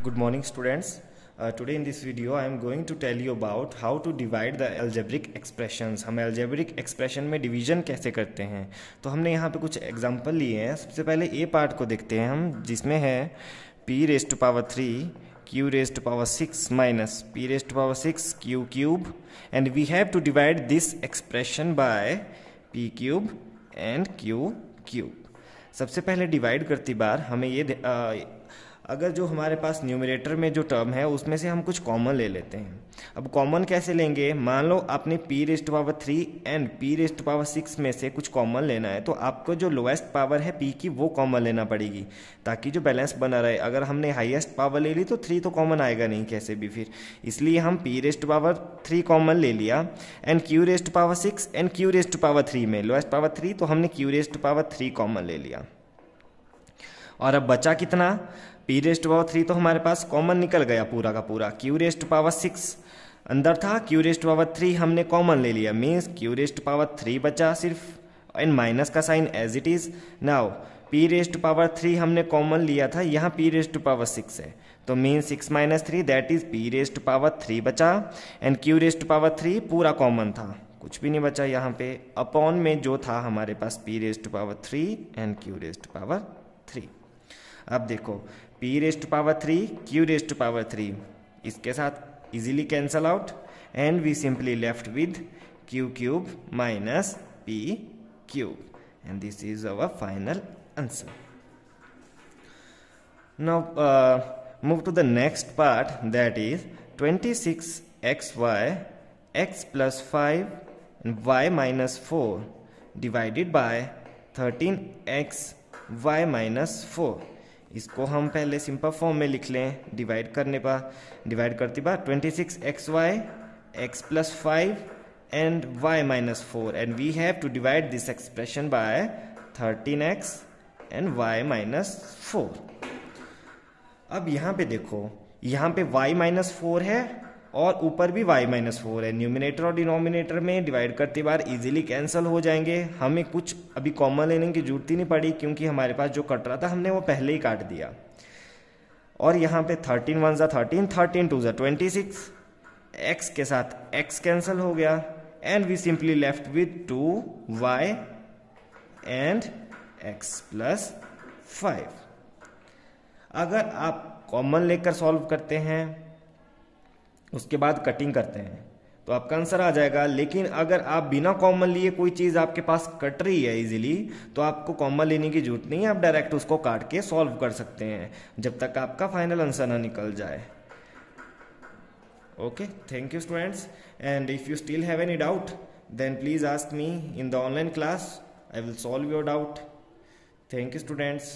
Good morning students. Uh, today in this video I am going to tell you about how to divide the algebraic expressions. हम algebraic expression में division कैसे करते हैं तो हमने यहाँ पे कुछ एग्जांपल लिए हैं सबसे पहले ए पार्ट को देखते हैं हम जिसमें है p raise to power three q raise to power six minus p raise to power six q cube and we have to divide this expression by p cube and q cube सबसे पहले divide करती बार हमें ये आ, अगर जो हमारे पास numerator में जो टर्म है, उसमें से हम कुछ कॉमन ले लेते हैं। अब कॉमन कैसे लेंगे? मान लो आपने P raised power three and P raised power six में से कुछ कॉमन लेना है तो आपको जो लोएस्ट पावर है पी की, वो कॉमन लेना पड़ेगी, ताकि जो बैलेंस बना रहे। अगर हमने हाईएस्ट पावर ले ली तो थ्री तो कॉमन आएगा नहीं कैसे भी फिर। इसलिए हम P raised power three common ले लिया and Q raised power six and Q raised power three में। लोएस्ट पावर थ्री तो हमने Q raised power three common ले लिया। और अब बचा कितना पी रेस्ट पावर थ्री तो हमारे पास कॉमन निकल गया पूरा का पूरा क्यू रेस्ट पावर सिक्स अंदर था क्यू रेस्ट पावर थ्री हमने कॉमन ले लिया means Q raised power three बचा सिर्फ़ एंड माइनस का sign as it is now P raised power three हमने कॉमन लिया था यहाँ पी रेस्ट पावर सिक्स है तो mean six minus three that is P raised power three बचा and Q raised power three पूरा common था कुछ भी नहीं बचा यहाँ पे अपॉन में जो था हमारे पास P raised power three and Q raised power three अब देखो P raised power three Q raised power three इसके साथ easily cancel out and we simply left with Q cube minus P cube and this is our final answer now uh, move to the next part that is 26xy x plus 5 and y minus 4 divided by 13x y minus 4 इसको हम पहले simple form में लिख लें divide करने पर divide करते बार twenty six X Y X plus five and Y minus four and we have to divide this expression by thirteen X and Y minus four अब यहाँ पे देखो, यहाँ पे वाई माइनस फोर है और ऊपर भी y माइनस फोर है। न्यूमिनेटर और डिनोमिनेटर में डिवाइड करते बार इजीली कैंसिल हो जाएँगे। हमें कुछ अभी कॉमन लेने की ज़रूरत ही नहीं पड़ी, क्योंकि हमारे पास जो कट रहा था, हमने वो पहले ही काट दिया। और यहाँ पे थर्टीन वन ज़ा थर्टीन थर्टीन टू ज़ा ट्वेंटी सिक्स एक्स के साथ एक्स कैंसिल हो गया। And we simply left with two Y and X plus five अगर आप कॉमन लेकर सॉल्व करते हैं उसके बाद कटिंग करते हैं। तो आपका आंसर आ जाएगा, लेकिन अगर आप बिना कॉमन लिए कोई चीज़ आपके पास कट रही है इजीली तो आपको कॉमन लेने की ज़रूरत नहीं है, आप डायरेक्ट उसको काट के सॉल्व कर सकते हैं, जब तक आपका फाइनल आंसर ना निकल जाए। Okay thank you students and if you still have any doubt then please ask me in the online class I will solve your doubt thank you students